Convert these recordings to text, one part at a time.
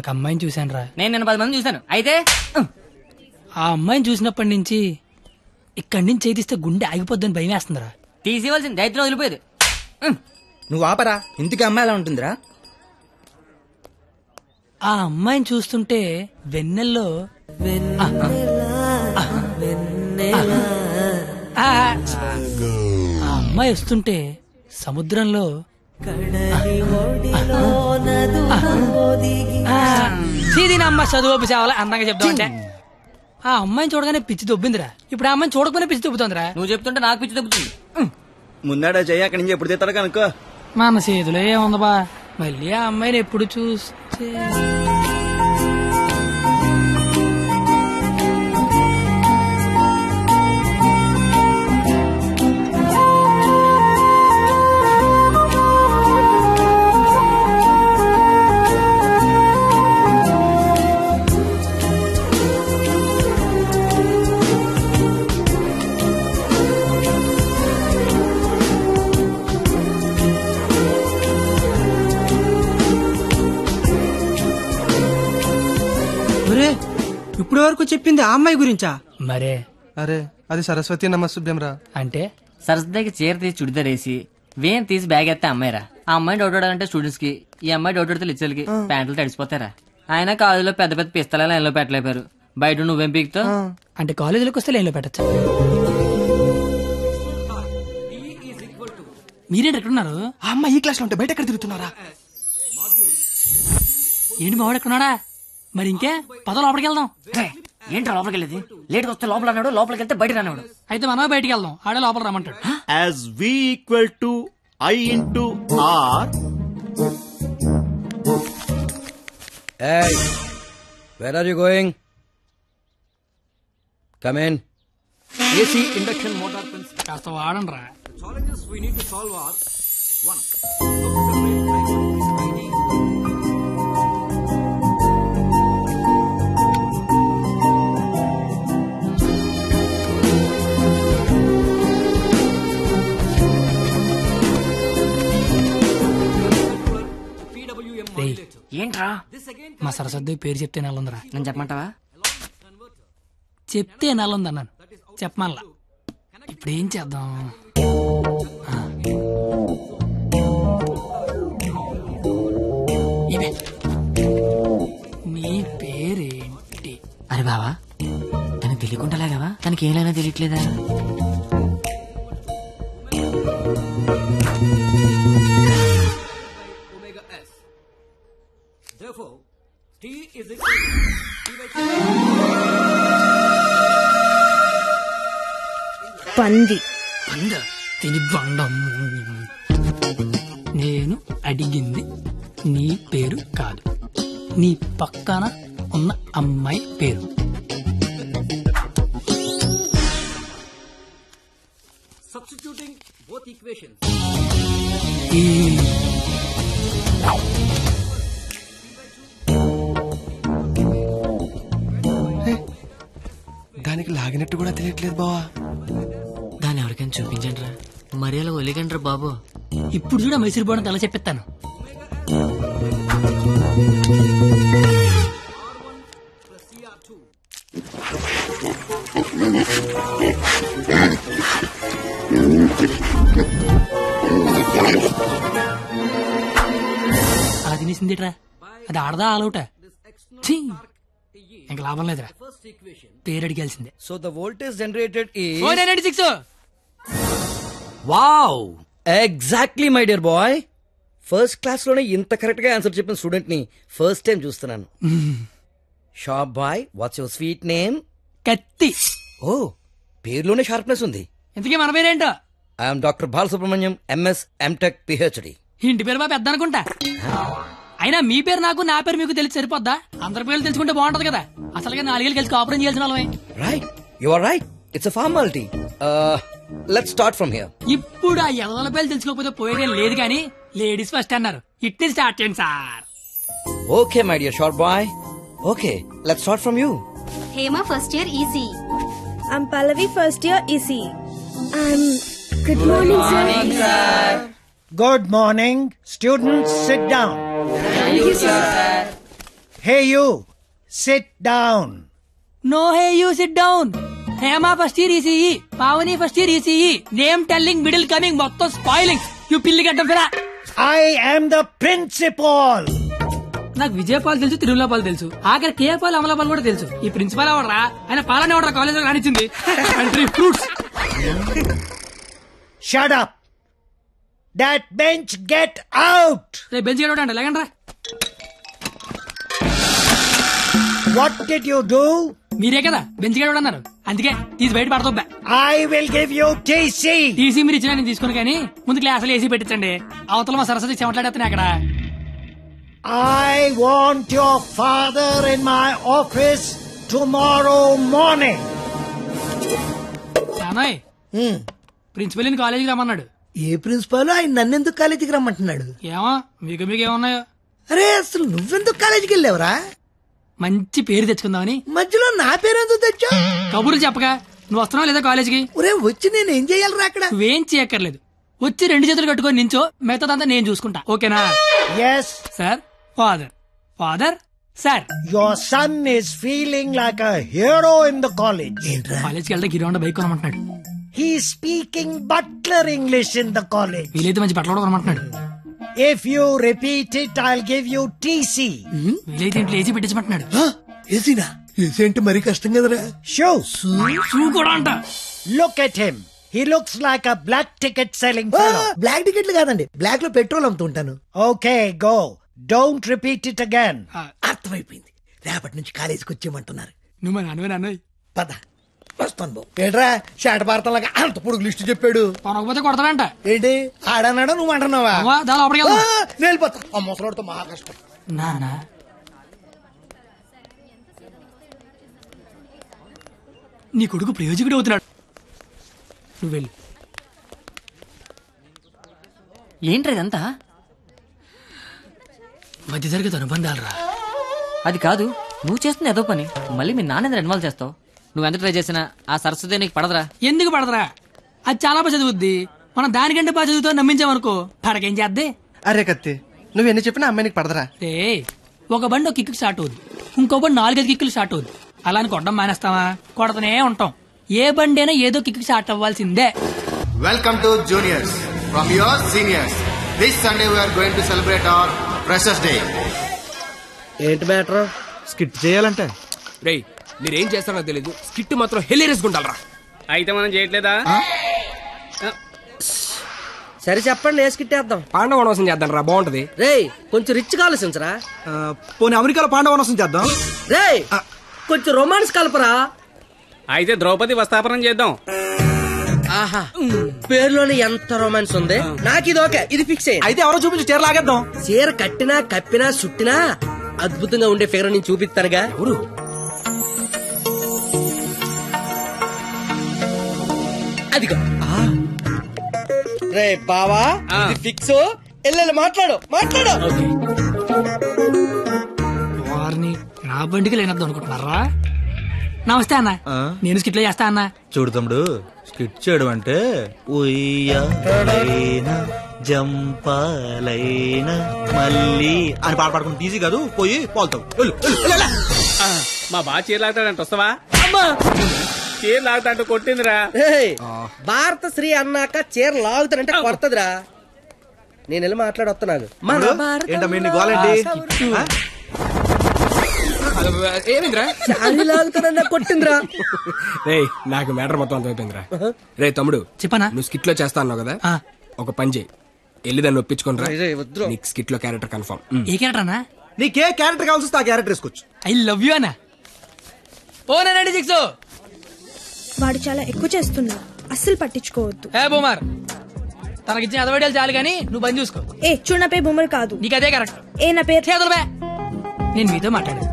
ఒక అమ్మాయిని చూశాను రా నేను నిన్న పది మంది చూశాను అయితే ఆ అమ్మాయిని చూసినప్పటి నుంచి ఇక్కడి నుంచి చేతిస్తే గుండె ఆగిపోద్దని భయం వేస్తుందిరా తీసేవలసిన దైత్యం వదిలిపోయేది నువ్వు ఆపరా ఇంటికి అమ్మాయి ఎలా ఉంటుందిరా ఆ అమ్మాయిని చూస్తుంటే వెన్నెల్లో ఆ, ఆ, ఆ, ఆ అమ్మాయి వస్తుంటే సముద్రంలో అమ్మ చదువు సేవలు అందంగా చెప్తా ఉంటే. ఆ అమ్మాయిని చూడగానే పిచ్చి దొబ్బిందిరా. ఇప్పుడు ఆ అమ్మాయిని చూడకపోయినా పిచ్చి దొబ్బుతోందిరా. నువ్వు చెప్తుంటే నాకు పిచ్చి తగ్గుతుంది ముందాడా చెయ్యి అక్కడి నుంచి ఎప్పుడు తెస్తాడు కనుక్కో. మన చేతిలో ఏముంది బా? మళ్ళీ ఆ అమ్మాయిని ఎప్పుడు చూస్తే? ఇప్పటి వరకు చెప్పింది ఆ అమ్మాయి గురించా? మరే. అరే అది సరస్వతి నమస్తుభ్యం రా అంటే? సరస్వతికి చీర తీసి చుడిదార్ వేసి వేన్ తీసి బ్యాగ్ ఎత్తే అమ్మాయిరా. ఆ అమ్మాయి డౌట్ ఆడాలంటే స్టూడెంట్స్కి ఈ అమ్మాయి డౌట్ ఆడితే లిచ్చలకి ప్యాంట్లు తడిసిపోతారా? ఆయన కాలేజీలో పెద్ద పెద్ద పిస్తల లైన్లో పెట్టలేపారు. బయట నువ్వేం పీకుతావు? అంటే కాలేజీలోకి వస్తే లైన్లో పెట్టచ్చు? మీరేంటి ఎక్కడున్నారు ఆ అమ్మాయి ఈ క్లాస్లో ఉంటే బయట ఎక్కడ తిరుగుతున్నారా? ఏంటి మావాడు ఎక్కడున్నాడా? మరి ఇంకే పద లోపలికి వెళ్దాం ఏంట్రా లోపలికి వెళ్ళేది లేట్ వస్తే లోపల అన్నాడు లోపలికి వెళ్తే బయట రానివాడు అయితే మనమే బయటికి వెళ్దాం ఆడే లోపల రమ్మంటాడు as V equal to I into R Hey, where are you going? Come in. Induction motor principle. కాస్త వాడండి రా challenges we need to solve are one. ఏంట్రా? మా సరస్వతి పేరు చెప్తే నెలందిరా నేను చెప్పమంటావా? చెప్తే నెలంది అన్నాను చెప్పమల్లా ఇప్పుడు ఏం చేద్దాం నీ పేరేంటి? అరే బావా తనకి తెలియకుండా లాగావా తనకి ఏమైనా తెలియట్లేదా? పంది. తిని నేను అడిగింది నీ పేరు కాదు. నీ పక్కన ఉన్న అమ్మాయి పేరు. దానికి లాగినట్టు కూడా తెలియట్లేదు బావా. కొంచెం చూపించండి రా మరి రా బాబు. ఇప్పుడు చూడ మైసూర్ బోనం అలా చెప్పిస్తాను. అది తినేసిందిట్రా? అది ఆడదా ఆలౌట ఇంకా లాభం లేదురా. పేరు అడిగాల్సిందే. So the voltage generated 496 wow! Exactly my dear boy first క్లాస్లోనే ఇంత కరెక్ట్గా ఆన్సర్ చెప్పిన స్టూడెంట్ని ఫస్ట్ టైం చూస్తున్నాను. Shop boy what's your sweet name కత్తి. ఓ పేరులోనే షార్ప్నెస్ ఉంది. ఇంతకీ మన పేరేంటో? I'm doctor Balasubrahmanyam MS MTech PhD ఇంటి పేరు బాగా పెద్ద అనుకుంటా అయినా మీ పేరు నాకు నా పేరు మీకు తెలిసి సరిపోద్దా? అందరి పేర్లు తెలుసుకుంటే బాగుంటది కదా. అసలుగా నాలుగేళ్ళు కలిసి కాపురం చేయాల్సిన వాళ్ళమే. Right you are right it's a formality let's start from here ఇప్పుడు ఆ ఎదల పేర్లు తెలుసుకోకపోతే పోయేదేం లేదు కానీ లేడీస్ ఫస్ట్ అన్నారు ఇట్ని స్టార్ట్ చేయండి sir okay my dear short boy okay let's start from you Hema first year EC I'm Pallavi first year EC. I'm good morning, sir. Good morning. Students, sit down. Hey, you! Sit down! No hey you sit down Hema first year ECE Pavani first year ECE name telling middle coming మొత్తం spoiling you పిల్లి గడ్డం ఫిరా I am the principal! నాకు విజయపాల్ తెలుసు తిరుమలపాల్ తెలుసు. ఆఖరి కేపాల్ అమలాపాల్ కూడా తెలుసు. ఈ ప్రిన్సిపాల్ ఎవడరా? ఆయన పాలనే ఎవడరా? కాలేజ్లో రానిచ్చింది country fruits Shut up! That bench, get out! రేపు బెంచ్ గడవడం అండి లేకండి What did you do? మీరే కదా బెంచ్ గడవడం అన్నారు. అందుకే తీసి బయట పడతా I will give you TC! TC మీరు ఇచ్చినా నేను తీసుకుని కానీ ముందు క్లాసులు ఏసీ పెట్టించండి. అవతల మా సరస్వతి చెమట్లాడేస్తాను అక్కడ. I want your father in my office tomorrow morning! నానోయ్ ప్రిన్సిపల్ కాలేజీకి రమ్మన్నాడు. ఏ ప్రిన్సిపాల్? ఆయన నన్నెందుకు కాలేజీకి రమ్మంటున్నాడు? ఏమో మీకు మీకు ఏమున్నాయో. అరే అసలు నువ్వెందుకు కాలేజీకి వెళ్ళావురా? మంచి పేరు తెచ్చుకుందామని. మధ్యలో నా పేరు ఎందుకు తెచ్చా? కబుర్లు చెప్పగా నువ్వు వస్తున్నావు లేదా కాలేజీకి? ఒరే వచ్చి నేను ఏం చేయాలరా అక్కడ? నువ్వేం చేయక్కర్లేదు. వచ్చి రెండు చేతులు కట్టుకొని నించో మిగతాదంతా నేను చూసుకుంటా. ఓకేనా? Yes, sir father. Father sir. Your son is feeling like a hero in the college. కాలేజ్కి వెళ్తే గిరి బైక్ కొనమంటున్నాడు. He's speaking butler English in the college. వీలైతే మంచి బట్టలు కూడా కొనమంటున్నాడు. If you repeat it, I'll give you TC. వీలైతే ఇంట్లో AC పెట్టించమంటున్నాడు ఏసీనా AC అంటే మరీ కష్టం కదరా Shoes. షూ కూడా అంట Look at him. He looks like a black ticket selling fellow. Black టికెట్లు కాదండి బ్లాక్లో పెట్రోల్ అమ్ముతుంటాను Okay, go. Don't repeat it again. అర్థమైపోయింది రేపటి నుంచి కాలేజీకి వచ్చేయమంటున్నారు నువ్వు మా నాన్నవే నాన్న పద వస్తాను బాబు ఏట్రా షాట భారతంలాగా అంత పొడుగు లిస్టు చెప్పాడు. కొనకపోతే కొడతాడంట. ఏంటి? ఆడన్నాడా నువ్వు అంటున్నావా? అవ్వా, దా లోపలికి ఆ, వెళ్దాం. నేను వెళ్ళిపోతా ఆ ముసలాడితో మహా కష్టం. నానా? నీ కొడుకు ప్రయోజకుడు అవుతున్నాడు. నువ్వు వెళ్ళు. ఏంట్రా ఇదంతా? మధ్య తరగతి అనుబంధాలు రా అది కాదు నువ్వు చేస్తున్న ఏదో పని. మళ్ళీ మీ నాన్న ఇన్వాల్వ్ చేస్తావు? నువ్వు ఎంత ట్రై చేసినా ఆ సరస్వతి నీకు పడదురా. ఎందుకు పడదరా? అది చాలా బాగా చదువుద్ది. మనం దానికంటే బాగా చదువుతో నమ్మించామనుకో పడకేం చేద్దే? అరే కత్తి నువ్వు ఎన్ని చెప్పినా అమ్మాయికి పడదరా. రే ఒక బండి ఒక కిక్కు స్టార్ట్ అవుద్ది. ఇంకో బండి నాలుగైదు కిక్కులు స్టార్ట్ అవుద్ది. అలా అని కొట్టడం మానేస్తావా? కొడతనే ఉంటాం. ఏ బండి అయినా ఏదో కిక్కు స్టార్ట్ అవ్వాల్సిందే. To juniors. From your seniors. This Sunday we are going to celebrate our Freshers Day. ఏంటి మ్యాటర్? స్కిట్ చేయాలంటే. రేయ్ మీరేం చేస్తారో తెలీదు. స్కిట్ మాత్రం హెలీరియస్ గుండాలరా. అయితే మనం చేయట్లేదా? సరే చెప్పండి వేసుకిట్టేద్దాం పాండవ వనవాసం చేద్దాం రా బాగుంటది. రే కొంచెం రిచ్ ఆలోచించరా? పోనీ అమెరికాలో పాండవ వనవాసం చేద్దాం. రే కొంచెం రొమాన్స్ కలపరా. అయితే ద్రౌపది వస్తాపనం చేద్దాం. ఆహా పేరులోనే ఎంత రొమాన్స్ ఉంది? నాకు ఇది ఓకే ఇది ఫిక్స్ అయ్యింది అయితే ఎవరో చూపించి చీర లాగేద్దాం. చీర కట్టినా కప్పినా సుట్టినా అద్భుతంగా ఉండే ఫిగర్ నేను చూపిస్తానుగా. ఎవరు? అదిగో. రే బావా ఆ. ఇది ఫిక్స్. ఎల్లెల్లి మాట్లాడు మాట్లాడు. వారిని నా బండికి లేనద్దు అనుకుంటున్నారా? నమస్తే అన్న. నేను స్కిట్లో చేస్తా అన్న. చూడు తమ్ముడు స్కిట్ చేయడం అంటే ఉయ్యాలైనా జంపాలైనా మళ్ళీ అని పాట పాడుకుంటే ఈజీ కాదు. పోయి పోల్తావు. మా బాగా చీర లాగుతాడంట వస్తావా? చీర లాగుతాంటూ కొట్టిందిరా. ఏయ్, భారత శ్రీ అన్నాక చీర లాగుతానంటే కొడతదిరా. నేను వెళ్ళి మాట్లాడొస్తున్నాను కొట్టిందిరా. నాకు మ్యాటర్ మొత్తం అర్థమైపోయిందిరా రే తమ్ముడు చెప్పనా? నువ్వు స్కిట్లో చేస్తా అన్నావు కదా? ఆ. ఒక పని చేయి. వెళ్ళి దాన్ని ఒప్పించుకోనరా. నీకు స్కిట్లో క్యారెక్టర్ కన్ఫర్మ్ ఏ క్యారెక్టర్ అన్నా? నీకే క్యారెక్టర్ కావాల్సి వస్తే ఆ క్యారెక్టర్ వేసుకోవచ్చు. ఐ లవ్ యూ అన్నా. ఓ సిక్స్ వాడు చాలా ఎక్కువ చేస్తున్నాడు. అస్సలు పట్టించుకోవద్దు. హే బూమర్ తనకిచ్చిన అదవడాలు చాలు కానీ నువ్వు బంద్ చూసుకో. ఏ చూడు నా పేరు బొమ్మలు కాదు. నీకు అదే కరెక్ట్. ఏ నా పేరు? చేతులు బే నేను మీతో మాట్లాడేది.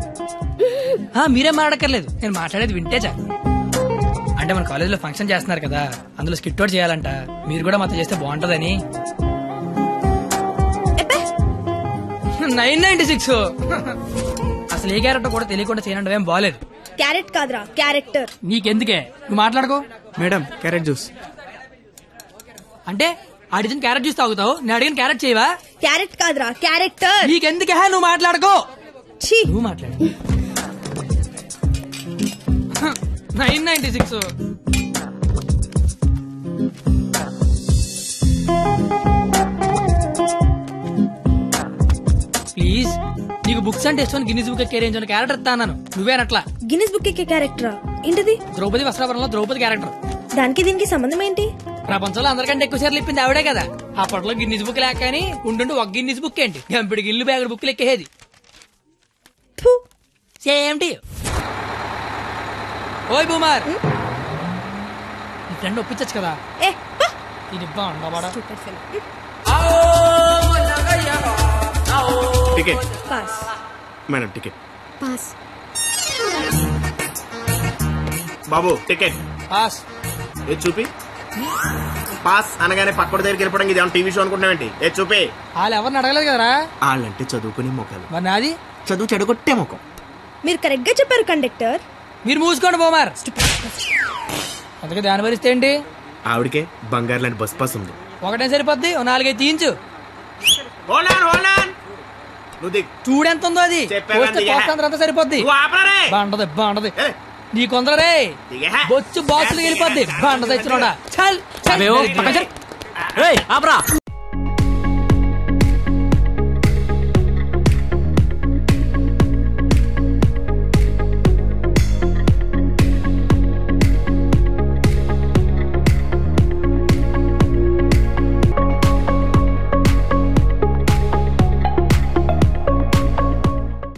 ఆ, మీరేం మాట్లాడక్కర్లేదు. నేను మాట్లాడేది వింటే చాలు. అంటే మన కాలేజీలో ఫంక్షన్ చేస్తున్నారు కదా అందులో స్కిట్ అవుట్ చేయాలంట. మీరు కూడా మాతో చేస్తే బాగుంటదని. Nine ninety six. అసలు ఏ క్యారెక్టర్ కూడా తెలియకుండా చేయడం ఏం బాగాలేదు క్యారెట్ కాదురా క్యారెక్టర్. నీకెందుకే? నువ్వు మాట్లాడుకో. Madam carrot juice. అంటే అడిగిన క్యారెట్ చూసి తాగుతావు నేను అడిగిన క్యారెట్ చేయవా? క్యారెట్ కాదురా క్యారెక్టర్. నీకెందుకే? నువ్వు మాట్లాడుకో. ఛీ. నువ్వు మాట్లాడు. Nine ninety six. బుక్స్ అంటే ఇష్టం గిన్నీస్ బుక్ కెరీర్ క్యారెక్టర్ ఇస్తాను నువ్వేనట్లా గిన్నిస్ బుక్ ఎక్కే క్యారెక్టరా ఏంటిది? ద్రౌపది వస్త్రాపురంలో ద్రౌపది క్యారెక్టర్ దానికి దీనికి సంబంధం ఏంటి? ప్రపంచంలో అందరికంటే ఎక్కువ సార్లు ఇప్పింది ఆవిడే కదా. అప్పట్లో గిన్నీస్ బుక్ లేక కానీ ఉండుండి ఒక గిన్నీస్ బుక్ ఏంటి? గంపిడికి ఇల్లు బ్యాగుడు బుక్లు ఎక్కేది ఫు, సేమ్ టు ఓయ్ బూమార్. నీ ఫ్రెండ్ ఒప్పించచ్చు కదా. ఇది బాగుండవాడా. Ticket pass madam ticket pass బాబు టికెట్ పాస్ ఏ చూపి? పాస్ అనగానే పక్కడి దగ్గరికి వెళ్ళిపోవడం ఇది టీవీ షో అనుకుంటున్నావేంటి ఏ చూపి? వాళ్ళు ఎవరిని అడగలేదు కదరా? వాళ్ళంటే చదువుకునే మొక్కలు మరి నాది? చదువు చెడగొట్టే ముఖం. మీరు కరెక్ట్గా చెప్పారు కండక్టర్ మీరు మూసుకోండి బోమార్. అందుకే దాని భరిస్తే ఏంటి? ఆవిడకే బంగారు లాంటి బస్ పాస్ ఉంది. ఒకటే సరిపోద్ది ఓ నాలుగైదు తీయించు. On, hold on. నువ్వు దిగు. చూడెంత ఉందో అది అంత సరిపోద్ది. బాగుంటది బాగుంటది నీ కొందరే. బొచ్చు బాక్సులు వెళ్ళిపోద్ది. చల్ చల్. ఏయ్, ఆపరా.